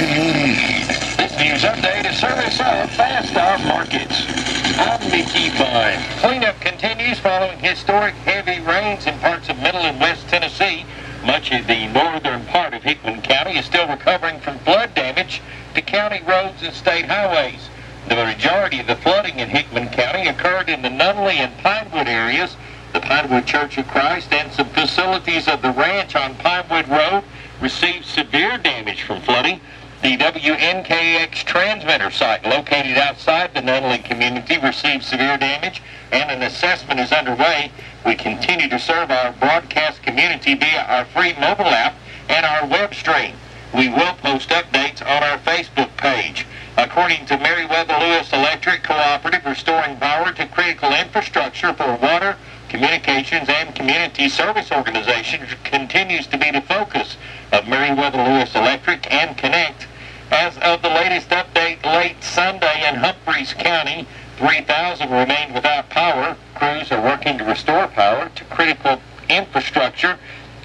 news update is service of Fast Stop Markets. I'm Mickey Vine. Cleanup continues following historic heavy rains in parts of middle and west Tennessee. Much of the northern part of Hickman County is still recovering from flood damage to county roads and state highways. The majority of the flooding in Hickman County occurred in the Nunnelly and Pinewood areas. The Pinewood Church of Christ and some facilities of the ranch on Pinewood Road received severe damage from flooding. The WNKX transmitter site located outside the Nunnelly community received severe damage and an assessment is underway. We continue to serve our broadcast community via our free mobile app and our web stream. We will post updates on our Facebook page. According to Meriwether Lewis Electric Cooperative, restoring power to critical infrastructure for water, communications, and community service organizations continues to be the focus of Meriwether Lewis Electric and Connect. As of the latest update late Sunday in Humphreys County, 3,000 remained without power. Crews are working to restore power to critical infrastructure,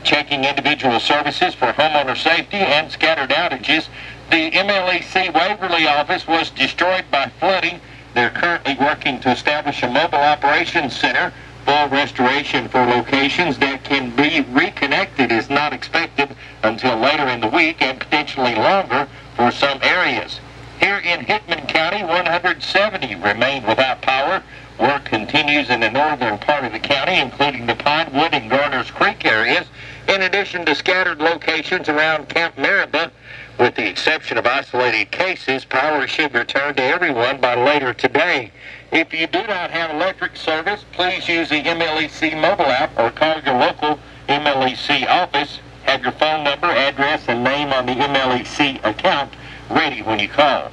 checking individual services for homeowner safety and scattered outages. The MLEC Waverly office was destroyed by flooding. They're currently working to establish a mobile operations center. Full restoration for locations that can be reconnected is not expected until later in the week and potentially longer for some areas. Here in Hickman County, 170 remain without power. Work continues in the northern part of the county, including the Pinewood and Garners Creek areas, in addition to scattered locations around Camp Maribah. With the exception of isolated cases, power should return to everyone by later today. If you do not have electric service, please use the MLEC mobile app or call your local MLEC office. Have your phone number, address, and name on the MLEC account ready when you call.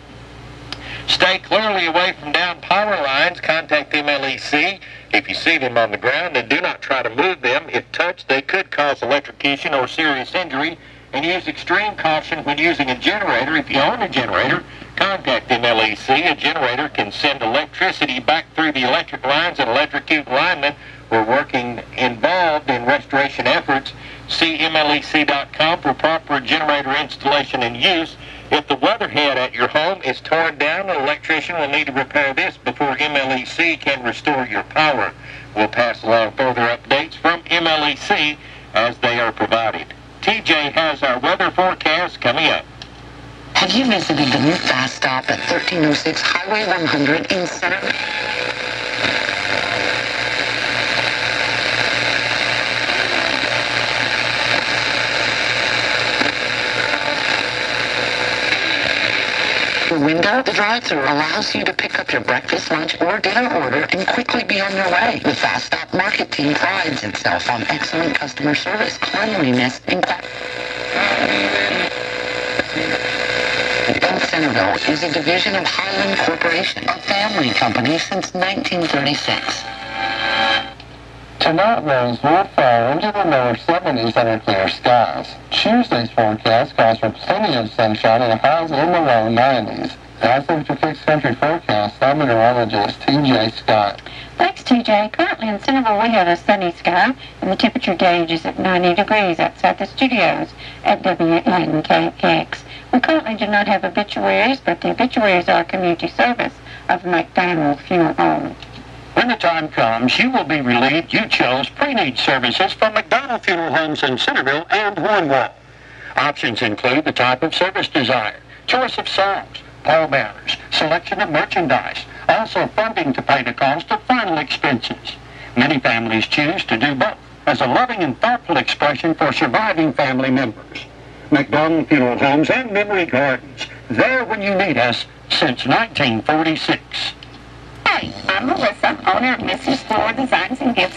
Stay clearly away from down power lines. Contact MLEC. If you see them on the ground, and do not try to move them. If touched, they could cause electrocution or serious injury and use extreme caution when using a generator. If you own a generator, contact MLEC. A generator can send electricity back through the electric lines and electrocute linemen who are working involved in restoration efforts. See MLEC.com for proper generator installation and use. If the weatherhead at your home is torn down, an electrician will need to repair this before MLEC can restore your power. We'll pass along further updates from MLEC as they are provided. TJ has our weather forecast coming up. Have you visited the new Fast Stop at 1306 Highway 100 in Center? Window, the drive-thru allows you to pick up your breakfast, lunch, or dinner order and quickly be on your way. The Fast Stop Market team prides itself on excellent customer service, cleanliness, and Bank Centerville is a division of Highland Corporation, a family company since 1936. Tonight rains will fall into the lower 70s under clear skies. Tuesday's forecast calls for plenty of sunshine and highs in the low 90s. That's the Fix Country forecast. I'm meteorologist TJ Scott. Thanks, TJ. Currently in Centerville, we have a sunny sky, and the temperature gauge is at 90 degrees outside the studios at WNKX. We currently do not have obituaries, but the obituaries are a community service of McDonald Funeral Home. Time comes, you will be relieved you chose pre-need services from McDonald Funeral Homes in Centerville and Hohenwald. Options include the type of service desired, choice of songs, pallbearers, selection of merchandise, also funding to pay the cost of final expenses. Many families choose to do both as a loving and thoughtful expression for surviving family members. McDonald Funeral Homes and Memory Gardens, there when you need us since 1946. I'm Melissa, owner of Mrs. Store Designs and Gifts.